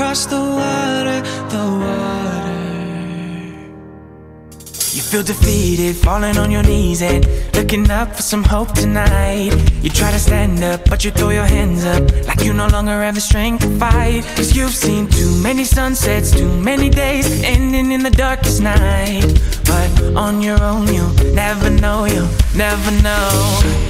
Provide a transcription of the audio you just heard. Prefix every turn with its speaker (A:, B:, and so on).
A: across the water, the water. You feel defeated, falling on your knees and Looking up for some hope tonight. You try to stand up, but you throw your hands up Like you no longer have the strength to fight. Cause you've seen too many sunsets, too many days Ending in the darkest night. But on your own you'll never know, you'll never know.